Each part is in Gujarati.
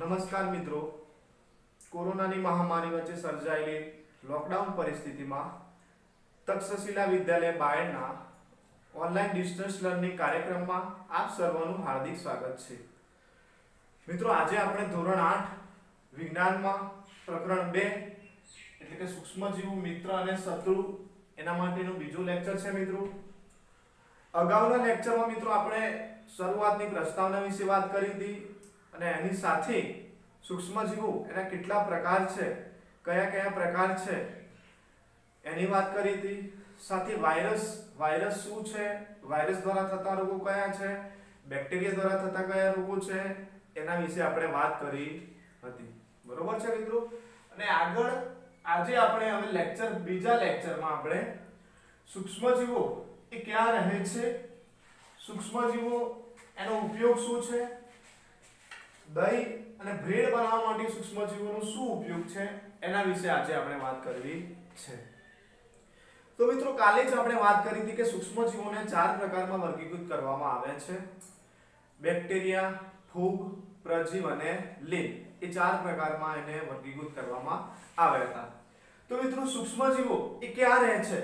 નમસ્કાર મિત્રો. કોરોનાની મહામારી વચ્ચે સર્જાયેલી લોકડાઉન પરિસ્થિતિમાં તક્ષશિલા વિદ્યાલય બાયડના ઓનલાઈન ડિસ્ટન્સ લર્નિંગ કાર્યક્રમમાં આપ સર્વનું હાર્દિક સ્વાગત છે. મિત્રો, આજે આપણે ધોરણ આઠ વિજ્ઞાનમાં પ્રકરણ બે એટલે કે સૂક્ષ્મજીવો, મિત્ર અને શત્રુ એના માટેનું બીજું લેક્ચર છે મિત્રો. અગાઉના લેક્ચરમાં મિત્રો આપણે શરૂઆતની પ્રસ્તાવના વિશે વાત કરી હતી. અને એની સાથે સૂક્ષ્મજીવો એના કેટલા પ્રકાર છે, કયા કયા પ્રકાર છે? એની વાત કરી હતી. સાથે વાયરસ વાયરસ શું છે? વાયરસ દ્વારા થતા રોગો કયા છે? બેક્ટેરિયા દ્વારા થતા કયા રોગો છે? એના વિશે આપણે વાત કરી હતી. બરોબર છે મિત્રો? અને આગળ આજે આપણે હવે લેક્ચર, બીજા લેક્ચરમાં આપણે સૂક્ષ્મજીવો એ ક્યાં રહે છે? સૂક્ષ્મજીવો એનો ઉપયોગ શું છે? દહીં અને બ્રેડ બનાવવા માટે સૂક્ષ્મજીવોનો શું ઉપયોગ છે? એના વિશે આજે આપણે વાત કરવી છે. તો મિત્રો, કાલે જ આપણે વાત કરી હતી કે સૂક્ષ્મજીવોને ચાર પ્રકારમાં વર્ગીકૃત કરવામાં આવે છે. બેક્ટેરિયા, ફૂગ, પ્રજીવ અને લીન એ ચાર પ્રકારમાં એને વર્ગીકૃત કરવામાં આવ્યા હતા. તો મિત્રો, સૂક્ષ્મજીવો એ ક્યાં રહે છે?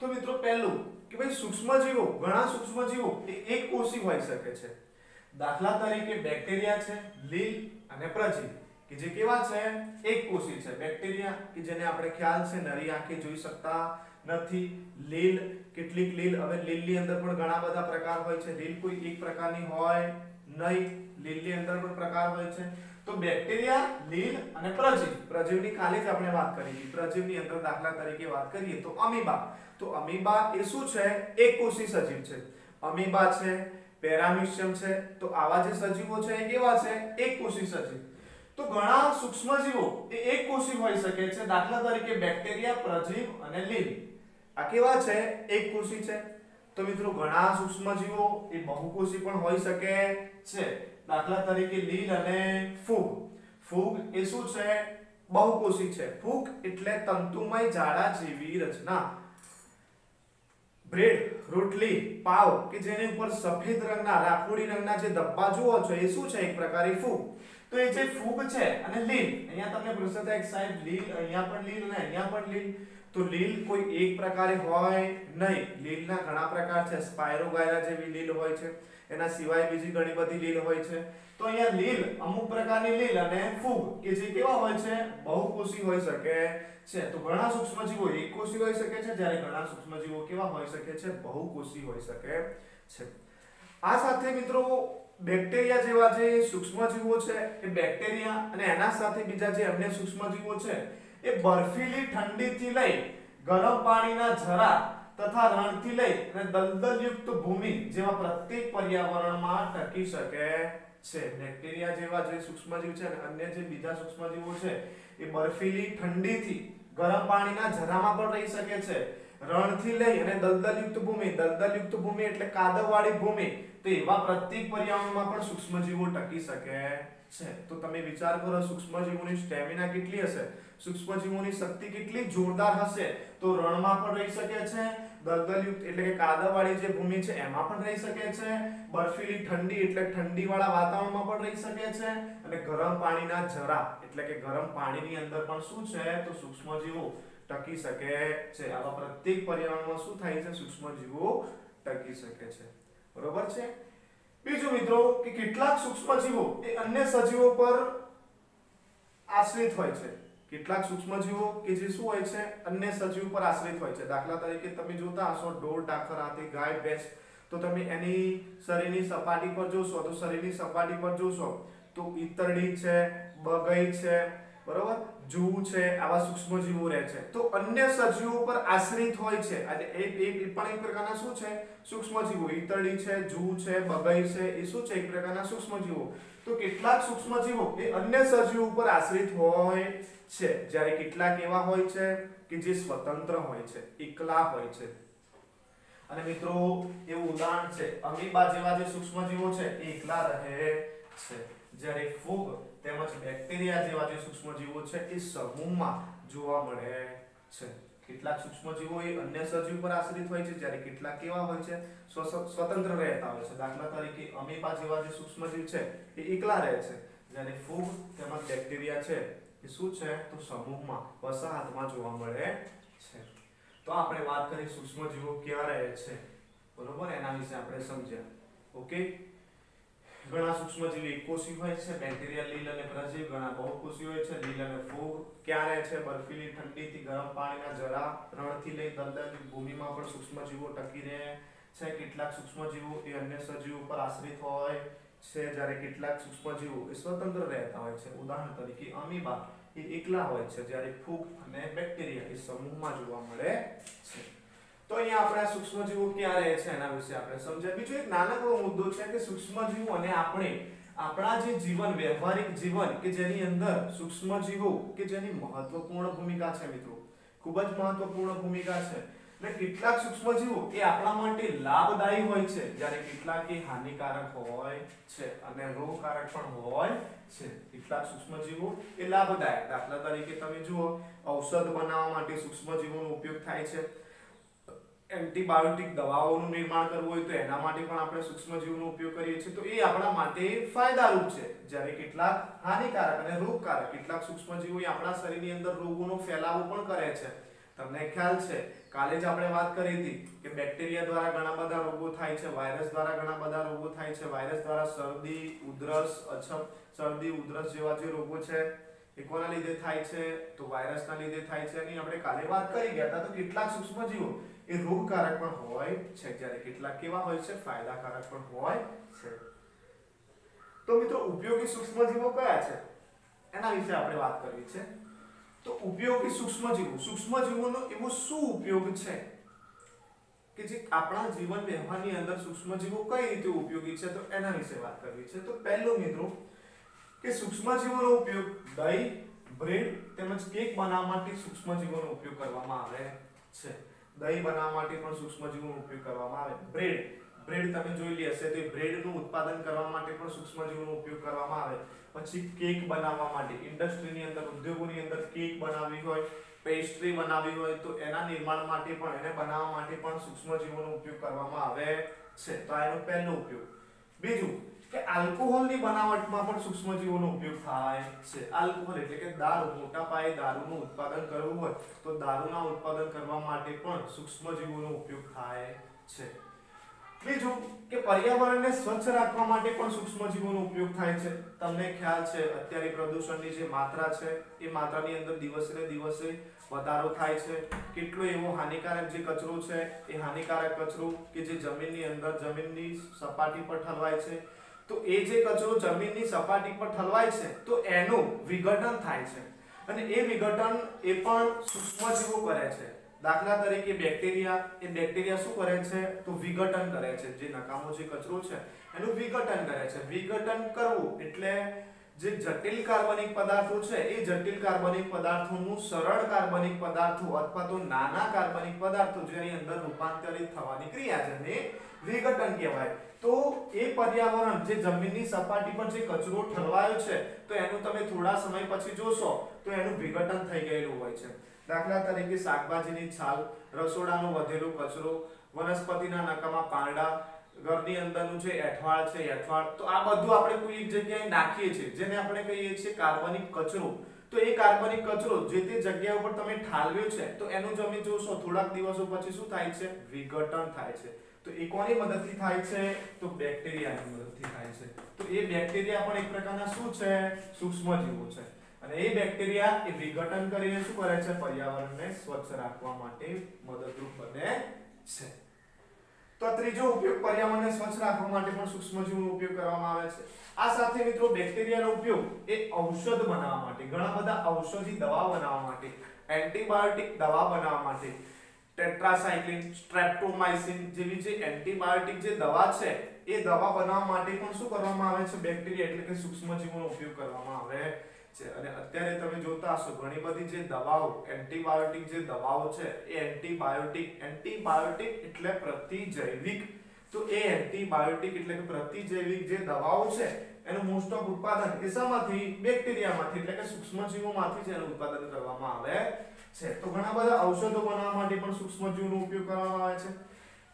તો મિત્રો, પહેલું કે ભાઈ, સૂક્ષ્મજીવો, ઘણા સૂક્ષ્મજીવો એ એક કોષી હોઈ શકે છે. દાખલા તરીકે બેક્ટેરિયા છે, લીલ અને પ્રજીવ કે જે કેવા છે, એક કોષી છે. બેક્ટેરિયા કે જેને આપણે ખ્યાલ છે, નરી આંખે જોઈ શકતા નથી. લીલ, કેટલીક લીલ, હવે લીલની અંદર પણ ઘણા બધા પ્રકાર હોય છે. લીલ કોઈ એક પ્રકારની હોય નહીં. લીલની અંદર પણ પ્રકાર હોય છે. તો બેક્ટેરિયા, લીલ અને પ્રજીવ પ્રજીવની ખાલી જ આપણે વાત કરી પ્રજીવની અંદર દાખલા તરીકે વાત કરીએ તો અમીબા. તો અમીબા એ શું છે? એક કોષી સજીવ છે. અમીબા છે પેરામિશિયમ છે, તો આવા જે સજીવો છે એ કેવા છે? એક કોષી સજીવ. તો ઘણા સૂક્ષ્મજીવો એ એકકોષી હોઈ શકે છે, દાખલા તરીકે બેક્ટેરિયા, પ્રજીવ અને લીલ આ કેવા છે? એક કોષી છે. તો મિત્રો, ઘણા સૂક્ષ્મજીવો એ બહુકોષી પણ હોઈ શકે છે. દાખલા તરીકે લીલ અને ફૂગ. ફૂગ એ શું છે? બહુકોષી છે. ફૂગ એટલે તંતુમય જાડા જેવી રચના. બ્રેડ, રોટલી, પાવ કે જેની ઉપર સફેદ રંગના રાખોડી રંગના જે ધબ્બા જુઓ છો, એ શું છે? એક પ્રકારે ફૂગ. તો એ જે ફૂગ છે અને લીલ. અહીંયા તમને પ્રશ્ન થાય સાહેબ, લીલ અહીંયા પણ લીલ અને અહીંયા પણ લીલ? તો લીલ કોઈ એક પ્રકારે હોય નહીં. લીલના ઘણા પ્રકાર છે. સ્પાયરોગાયરા જેવી લીલ હોય છે. એના સિવાય બીજી ઘણી બધી લીલ હોય છે. તો અહીંયા લીલ, અમુક પ્રકારની લીલ અને ફૂગ કે જે કેવા હોય છે, બહુકોષી હોઈ શકે છે. તો ઘણા સૂક્ષ્મજીવો એકકોષી હોઈ શકે છે, જ્યારે ઘણા સૂક્ષ્મજીવો કેવા હોઈ શકે છે, બહુકોષી હોઈ શકે છે. આ સાથે મિત્રો, બેક્ટેરિયા જેવા જે સૂક્ષ્મજીવો છે, એ બેક્ટેરિયા અને એના સાથે બીજા જે અન્ય સૂક્ષ્મજીવો છે, એ બર્ફીલી ઠંડીથી લઈ ગરમ પાણીના ઝરા તથા રણથી લઈ અને દલદલયુક્ત ભૂમિ જેવા પ્રત્યેક પર્યાવરણમાં ટકી શકે છે. બેક્ટેરિયા જેવા જે સૂક્ષ્મજીવ છે અને અન્ય જે બીજા સૂક્ષ્મજીવો છે, એ બર્ફીલી ઠંડીથી ગરમ પાણીના ઝરામાં પણ રહી શકે છે. રણથી લઈ અને દલદલયુક્ત ભૂમિ દલદલયુક્ત ભૂમિ એટલે કાદવવાળી ભૂમિ, તો એવા પ્રત્યેક પર્યાવરણમાં પણ સૂક્ષ્મજીવો ટકી શકે છે. તો તમે વિચાર કરો, સૂક્ષ્મજીવોની સ્ટેમિના કેટલી હશે? સૂક્ષ્મજીવોની શક્તિ કેટલી જોરદાર હશે? તો રણમાં પણ રહી શકે છે દલદલયુક્ત એટલે કે કાદવવાળી જે ભૂમિ છે, એમાં પણ રહી શકે છે. બર્ફીલી ઠંડી એટલે ઠંડીવાળા વાતાવરણમાં પણ રહી શકે છે. અને ગરમ પાણીના જરા એટલે કે ગરમ પાણીની અંદર પણ શું છે, તો સૂક્ષ્મજીવો ટકી શકે છે. આવા પ્રત્યેક પર્યાવરણમાં શું થાય છે, સૂક્ષ્મજીવો ટકી શકે છે. બરોબર છે? બીજું મિત્રો કે કેટલાક સૂક્ષ્મજીવો એ અન્ય સજીવો પર આશ્રિત હોય છે. કેટલાક સૂક્ષ્મજીવો કે જે શું હોય છે, અન્ય સજીવ પર આશ્રિત હોય છે. દાખલા તરીકે તમે જોતા હશો, ઢોર ડાકર હાથી, ગાય, ભેંસ. તો તમે એની શરીરની સપાટી પર જોશો, તો શરીરની સપાટી પર જોશો, તો ઈતરડી છે, બગઈ છે, બરોબર? જૂ છે, આવા સૂક્ષ્મજીવો રહે છે. તો અન્ય સજીવો પર આશ્રિત હોય છે. અને એ એ પણ એક પ્રકારના શું છે? સૂક્ષ્મજીવો. ઈતરડી છે, જૂ છે, બગઈ છે, એ શું છે? એક પ્રકારના સૂક્ષ્મજીવો. તો કેટલાક સૂક્ષ્મજીવો એ અન્ય સજીવો ઉપર આશ્રિત હોય છે. જ્યારે કેટલાક એવા હોય છે કે જે સ્વતંત્ર હોય છે, એકલા હોય છે. અને મિત્રો, એવું ઉદાહરણ છે. અમીબા જેવા જે સૂક્ષ્મજીવો છે, એ એકલા રહે છે. જ્યારે ફૂગ તેમજ બેક્ટેરિયા જેવા જે સૂક્ષ્મજીવો છે, એ સમૂહમાં જોવા મળે છે. કેટલાક સૂક્ષ્મજીવો એ અન્ય સજીવ પર આશ્રિત હોય છે. જ્યારે કેટલાક કેવા હોય છે સ્વતંત્ર રહેતા હોય છે. દાખલા તરીકે અમીબા જેવા જે સૂક્ષ્મજીવ છે, એ એકલા રહે છે. જ્યારે ફૂગ તેમજ બેક્ટેરિયા છે એ શું છે? તો સમૂહમાં વસાહતમાં જોવા મળે છે. તો આપણે વાત કરી સૂક્ષ્મજીવો ક્યાં રહે છે? બરોબર? એના વિશે આપણે સમજ્યા. ઓકે? ઘણા સૂક્ષ્મજીવી એકકોષી હોય છે, બેક્ટેરિયા લીલ અને પ્રજીવ ઘણા બહુકોષી હોય છે, લીલ અને ફૂગ. ક્યાં રહે છે? બરફીલી ઠંડીથી ગરમ પાણીના જરા રણથી લઈ દલદલ ભૂમિમાં પણ સૂક્ષ્મજીવો ટકી રહે છે. કેટલાક સૂક્ષ્મજીવો એ અન્ય સજીવો પર આશ્રિત હોય છે જ્યારે કેટલાક સૂક્ષ્મજીવો એ સ્વતંત્ર રહેતા હોય છે. ઉદાહરણ તરીકે અમીબા એ એકલા હોય છે જ્યારે ફૂગ અને બેક્ટેરિયા એ સમૂહમાં જોવા મળે છે. તો અહીંયા આપણે સૂક્ષ્મજીવો ક્યાં રહે છે એના વિશે આપણે સમજ્યા બીજો એક નાનકડો મુદ્દો છે કે સૂક્ષ્મજીવો અને આપણે, આપણા જે જીવન, વ્યવહારિક જીવન કે જેની અંદર સૂક્ષ્મજીવો કે જેની મહત્વપૂર્ણ ભૂમિકા છે મિત્રો. ખૂબ જ મહત્વપૂર્ણ ભૂમિકા છે. એટલે કેટલાક સૂક્ષ્મજીવો એ આપણા માટે લાભદાયી હોય છે. જ્યારે કેટલાક એ હાનિકારક હોય છે અને રોગકારક પણ હોય છે. કેટલાક સૂક્ષ્મજીવો એ લાભદાયક. દાખલા તરીકે તમે જુઓ, ઔષધ બનાવવા માટે સૂક્ષ્મજીવોનો ઉપયોગ થાય છે. એન્ટીબાયોટિક દવાઓનું નિર્માણ કરવું હોય તો એના માટે પણ આપણે સૂક્ષ્મજીવોનો ઉપયોગ કરીએ છીએ. તો એ આપણા માટે ફાયદારૂપ છે. જ્યારે કેટલાક હાનિકારક અને રોગકારક, કેટલાક સૂક્ષ્મજીવો એ આપણા શરીરની અંદર રોગોનો ફેલાવો પણ કરે છે. તમને ખ્યાલ છે, કાલે જ આપણે વાત કરી હતી કે બેક્ટેરિયા દ્વારા ઘણા બધા રોગો થાય છે, વાયરસ દ્વારા ઘણા બધા રોગો થાય છે, વાયરસ દ્વારા શરદી, ઉધરસ અછમ શરદી, ઉધરસ જેવા જે રોગો છે એ કોના લીધે થાય છે, તો વાયરસના લીધે થાય છે એની આપણે કાલે વાત કરી ગયા હતા તો કેટલાક સૂક્ષ્મજીવો એ રોગકારક પણ હોય છે, જ્યારે કેટલાક કેવા હોય છે, ફાયદાકારક પણ હોય છે. તો મિત્રો, ઉપયોગી સૂક્ષ્મજીવો કયા છે? એના વિશે આપણે વાત કરવી છે. તો ઉપયોગી સૂક્ષ્મજીવો સૂક્ષ્મજીવોનો એવો શું ઉપયોગ છે? કે જે આપણા જીવન વ્યવહારની અંદર સૂક્ષ્મજીવો કઈ રીતે ઉપયોગી છે? તો એના વિશે વાત કરવી છે. તો પહેલો મિત્રો, કે સૂક્ષ્મજીવોનો ઉપયોગ દહીં, બ્રેડ તેમજ કેક બનાવવા માટે સૂક્ષ્મજીવોનો ઉપયોગ કરવામાં આવે છે. દહીં બનાવવા માટે પણ સૂક્ષ્મજીવોનો ઉપયોગ કરવામાં આવે. બ્રેડ બ્રેડ તમે જોઈ લી હશે તો બ્રેડનું ઉત્પાદન કરવા માટે પણ સૂક્ષ્મજીવોનો ઉપયોગ કરવામાં આવે. પછી કેક બનાવવા માટે. ઇન્ડસ્ટ્રીની અંદર, ઉદ્યોગોની અંદર કેક બનાવવી હોય, પેસ્ટ્રી બનાવવી હોય, તો એના નિર્માણ માટે પણ, એને બનાવવા માટે પણ સૂક્ષ્મજીવોનો ઉપયોગ કરવામાં આવે છે. તો એનો પહેલો ઉપયોગ. બીજું કે આલ્કોહોલની બનાવટમાં પણ સૂક્ષ્મજીવોનો ઉપયોગ થાય છે. આલ્કોહોલ એટલે કે દારૂ. મોટા પાયે દારૂનું ઉત્પાદન કરવું હોય, તો દારૂના ઉત્પાદન કરવા માટે પણ સૂક્ષ્મજીવોનો ઉપયોગ થાય છે. બીજું કે પર્યાવરણને સ્વચ્છ રાખવા માટે પણ સૂક્ષ્મજીવોનો ઉપયોગ થાય છે. તમને ખ્યાલ છે, અત્યારે પ્રદૂષણની જે માત્રા છે, એ માત્રાની અંદર દિવસે ને દિવસે વધારો થાય છે. કેટલો એવો હાનિકારક જે કચરો છે, એ હાનિકારક કચરો કે જે જમીનની અંદર જમીનની સપાટી પર ઠલવાય છે. તો એ જે કચરો જમીનની સપાટી પર ઠલવાય છે, તો એનું વિઘટન થાય છે. અને એ વિઘટન એ પણ સૂક્ષ્મજીવો કરે છે. દાખલા તરીકે બેક્ટેરિયા એ બેક્ટેરિયા શું કરે છે? તો વિઘટન કરે છે. જે નકામો જે કચરો છે, એનું વિઘટન કરે છે. વિઘટન કરવું એટલે જે જટિલ કાર્બનિક પદાર્થો છે, એ જટિલ કાર્બનિક પદાર્થોનું સરળ કાર્બનિક પદાર્થો અથવા તો નાના કાર્બનિક પદાર્થો જેની અંદર રૂપાંતરિત થવાની ક્રિયા છે ને વિઘટન કહેવાય. તો એ પર્યાવરણ, જે જમીનની સપાટી પર જે કચરો ઠલવાયો છે, તો એનું તમે થોડા સમય પછી જોશો, તો એનું વિઘટન થઈ ગયેલું હોય છે. દાખલા તરીકે શાકભાજીની છાલ, રસોડાનો વધેલો કચરો, વનસ્પતિના નકામા પાંદડા, ઘરની અંદરનું જે એઠવાળ છે, એઠવાળ, તો આ બધું આપણે કોઈ એક જગ્યાએ નાખીએ છીએ, જેને આપણે કહીએ છીએ કાર્બનિક કચરો. તો એ કાર્બનિક કચરો જે તે જગ્યા ઉપર તમે ઠાલવ્યો છે, તો એનું તમે જોશો, થોડાક દિવસો પછી શું થાય છે? વિઘટન થાય છે. તો એ કોની મદદથી થાય છે? તો બેક્ટેરિયાની મદદથી થાય છે. તો એ બેક્ટેરિયા પણ એક પ્રકારના શું છે? સૂક્ષ્મજીવો છે. અને એ બેક્ટેરિયા એ વિઘટન કરીને શું કરે છે? પર્યાવરણને સ્વચ્છ રાખવા માટે મદદરૂપ બને છે. તો ત્રીજો ઉપયોગ પર્યાવરણને સ્વચ્છ રાખવા માટે પણ સૂક્ષ્મજીવનો ઉપયોગ કરવામાં આવે છે. આ સાથે મિત્રો બેક્ટેરિયાનો ઉપયોગ એ ઔષધ બનાવવા માટે, ઘણા બધા ઔષધી દવા બનાવવા માટે, એન્ટીબાયોટિક દવા બનાવવા માટે, ટેટ્રાસાયક્લિન, સ્ટ્રેપ્ટોમાઇસિન જેવી જે એન્ટીબાયોટિક જે દવા છે, એ દવા બનાવવા માટે પણ શું કરવામાં આવે છે? બેક્ટેરિયા એટલે કે સૂક્ષ્મજીવોનો ઉપયોગ કરવામાં આવે છે અને અત્યારે તમે જોતા હશો, ઘણી બધી જે દવાઓ, એન્ટીબાયોટિક જે દવાઓ છે, એ એન્ટીબાયોટિક એન્ટીબાયોટિક એટલે પ્રતિજૈવિક. તો એ એન્ટીબાયોટિક એટલે કે પ્રતિજૈવિક જે દવાઓ છે, એનું મોસ્ટ ઓફ ઉત્પાદન એ શામાંથી? બેક્ટેરિયામાંથી, એટલે કે સૂક્ષ્મજીવોમાંથી જ એનું ઉત્પાદન કરવામાં આવે છે. તો ઘણા બધા ઔષધો બનાવવા માટે પણ સૂક્ષ્મજીવોનો ઉપયોગ કરવામાં આવે છે.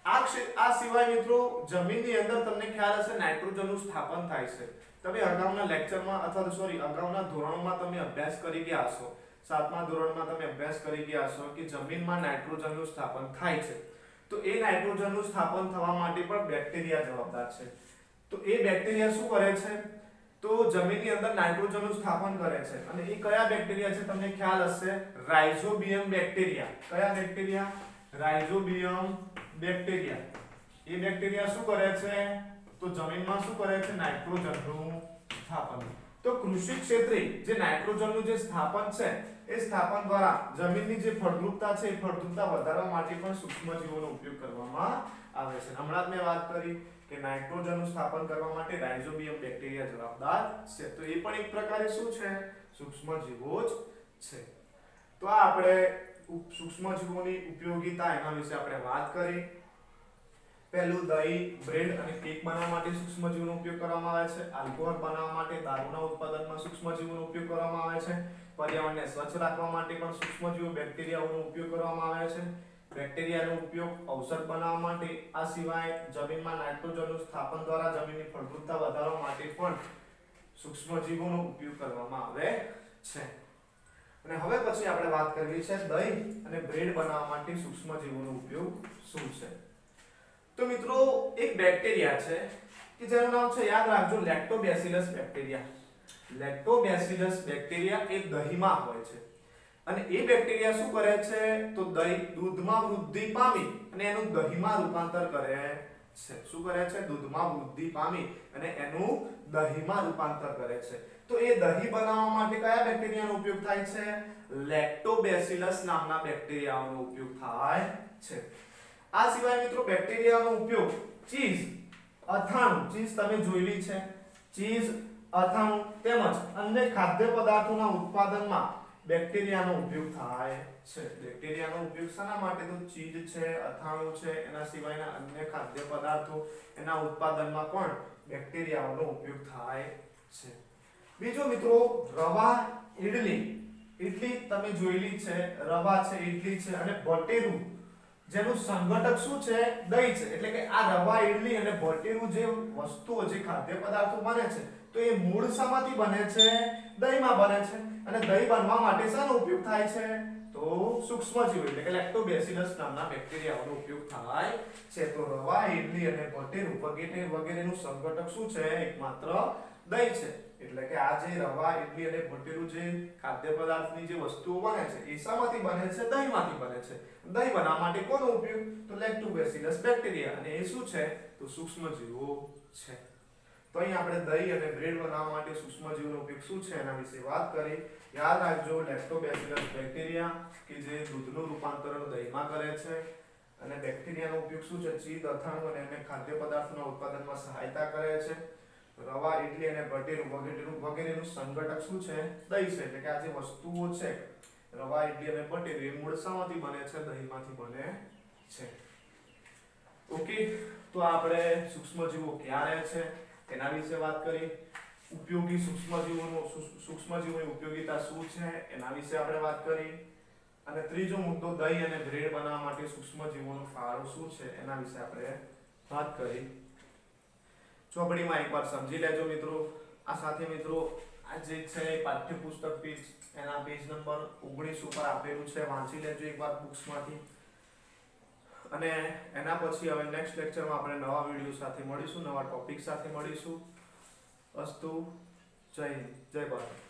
આ આ સિવાય મિત્રો, જમીનની અંદર તમને ખ્યાલ હશે, નાઇટ્રોજનનું સ્થાપન થાય છે. તમે અગાઉના લેક્ચરમાં અથવા સોરી અગાઉના ધોરણોમાં તમે અભ્યાસ કરી ગયા હશો. સાતમા ધોરણમાં તમે અભ્યાસ કરી ગયા હશો કે જમીનમાં નાઇટ્રોજનનું સ્થાપન થાય છે. તો એ નાઇટ્રોજનનું સ્થાપન થવા માટે પણ બેક્ટેરિયા જવાબદાર છે. તો એ બેક્ટેરિયા શું કરે છે? તો જમીનની અંદર નાઇટ્રોજનનું સ્થાપન કરે છે. અને એ કયા બેક્ટેરિયા છે તમને ખ્યાલ હશે? Rhizobium bacteria. કયા બેક્ટેરિયા? Rhizobium bacteria. એ બેક્ટેરિયા શું કરે છે? તો જમીનમાં શું કરે છે? નાઇટ્રોજનનું સ્થાપન. તો કૃષિ ક્ષેત્રે જે નાઇટ્રોજનનું જે સ્થાપન છે, એ સ્થાપન દ્વારા જમીનની જે ફળદ્રુપતા છે, એ ફળદ્રુપતા વધારવા માટે પણ સૂક્ષ્મજીવોનો ઉપયોગ કરવામાં આવે છે. હમણાં જ મેં વાત કરી કે નાઇટ્રોજનનું સ્થાપન કરવા માટે રાઇઝોબિયમ બેક્ટેરિયા જવાબદાર છે. તો એ પણ એક પ્રકારે શું છે? સૂક્ષ્મજીવો જ છે. તો આ આપણે ઉપ- સૂક્ષ્મજીવોની ઉપયોગિતા એના વિશે આપણે વાત કરી. પહેલું દહીં, બ્રેડ અને કેક બનાવવા માટે સૂક્ષ્મજીવોનો ઉપયોગ કરવામાં આવે છે. આલ્કોહોલ બનાવવા માટે દારૂના ઉત્પાદનમાં સૂક્ષ્મજીવોનો ઉપયોગ કરવામાં આવે છે. પર્યાવરણને સ્વચ્છ રાખવા માટે પણ સૂક્ષ્મજીવો બેક્ટેરિયાઓનો ઉપયોગ કરવામાં આવે છે. બેક્ટેરિયાનો ઉપયોગ ઔષધ બનાવવા માટે, આ સિવાય જમીનમાં નાઇટ્રોજનનું સ્થાપન દ્વારા જમીનની ફળદ્રુપતા વધારવા માટે પણ સૂક્ષ્મજીવોનો ઉપયોગ કરવામાં આવે છે. અને હવે પછી આપણે વાત કરવી છે દહીં અને બ્રેડ બનાવવા માટે સૂક્ષ્મજીવોનો ઉપયોગ શું છે? તો મિત્રો, એક બેક્ટેરિયા છે કે જેનું નામ છે, યાદ રાખજો લેક્ટોબેસિલસ બેક્ટેરિયા લેક્ટોબેસિલસ બેક્ટેરિયા એ દહીંમાં હોય છે. અને એ બેક્ટેરિયા શું કરે છે? તો દહીં દૂધમાં વૃદ્ધિ પામી અને એનું દહીંમાં રૂપાંતર કરે છે. શું કરે છે? દૂધમાં વૃદ્ધિ પામી અને એનું દહીંમાં રૂપાંતર કરે છે. તો એ દહીં બનાવવા માટે કયા બેક્ટેરિયાનો ઉપયોગ થાય છે? લેક્ટોબેસિલસ નામના બેક્ટેરિયાનો ઉપયોગ થાય છે. આ સિવાય મિત્રો બેક્ટેરિયાનો ઉપયોગ ચીઝ, અથાણું, ચીઝ તમે જોયેલી છે. ચીઝ, અથાણું તેમજ અન્ય ખાદ્ય પદાર્થોના ઉત્પાદનમાં બેક્ટેરિયાનો ઉપયોગ થાય છે. બેક્ટેરિયાનો ઉપયોગ શાના માટે? તો ચીઝ છે, અથાણું છે, એના સિવાયના અન્ય ખાદ્ય પદાર્થો એના ઉત્પાદનમાં પણ બેક્ટેરિયાનો ઉપયોગ થાય છે. બીજો મિત્રો, રવા ઈડલી. ઈડલી તમે જોયેલી છે, રવા છે, ઈડલી છે અને બટેરું જેનું સંઘટક શું છે? દહીં છે. એટલે કે આ રવા, ઈડલી અને બટેરું જે વસ્તુઓ, જે ખાદ્ય પદાર્થો બને છે, તો એ મૂળ શામાંથી બને છે, દહીંમાં બને છે. અને દહીં બનવા માટે શાનો ઉપયોગ થાય છે? તો સૂક્ષ્મજીવ એટલે કે લેક્ટોબેસિલસ નામના બેક્ટેરિયાનો ઉપયોગ થાય છે. તો રવા ઈડલી અને બટેરું વગેરે વગેરેનું સંગઠક શું છે? એકમાત્ર દહીં છે. એટલે કે આ જે રવા, ઈડલી અને ભટેરું જે ખાદ્ય પદાર્થની જે વસ્તુઓ બને છે, એ શામાંથી બને છે? દહીંમાંથી બને છે. દહીં બનાવવા માટે કોનો ઉપયોગ? તો લેક્ટોબેસિલસ બેક્ટેરિયા. અને એ શું છે? તો સૂક્ષ્મજીવો છે. તો અહીં આપણે દહીં અને બ્રેડ બનાવવા માટે સૂક્ષ્મજીવનો ઉપયોગ શું છે એના વિશે વાત કરી. યાદ રાખજો લેક્ટોબેસિલસ બેક્ટેરિયા કે જે દૂધનું રૂપાંતરણ દહીંમાં કરે છે. અને બેક્ટેરિયાનો ઉપયોગ શું છે? ચીજ, અથાણું અને અન્ય ખાદ્ય પદાર્થોના ઉત્પાદનમાં સહાયતા કરે છે. રવા ઇડલી અને બટેરું વગેરેનું વગેરેનું સંઘટક શું છે? દહીં છે. એટલે કે આ જે વસ્તુઓ છે, રવા ઇડલી અને ભટેરું એ મૂળ બને છે, દહીંમાંથી બને છે. ઓકે, તો આપણે સૂક્ષ્મજીવો ક્યાં રહે છે? એના વિશે વાત કરી. ઉપયોગી સૂક્ષ્મજીવોનો સૂક્ષ્મજીવોની ઉપયોગિતા શું છે એના વિશે આપણે વાત કરી. અને ત્રીજો મુદ્દો, દહીં અને બ્રેડ બનાવવા માટે સૂક્ષ્મજીવોનો ફાળો શું છે એના વિશે આપણે વાત કરી. ચોપડીમાં એકવાર સમજી લેજો મિત્રો. આ સાથે મિત્રો, આ જે છે એ પાઠ્યપુસ્તક પેજ, એના પેજ નંબર 19 ઉપર આપેલું છે. વાંચી લેજો એકવાર બુક્સમાંથી. અને એના પછી હવે નેક્સ્ટ લેક્ચરમાં આપણે નવા વીડિયો સાથે મળીશું, નવા ટોપિક સાથે મળીશું. અસ્તુ, જય જય ભારત.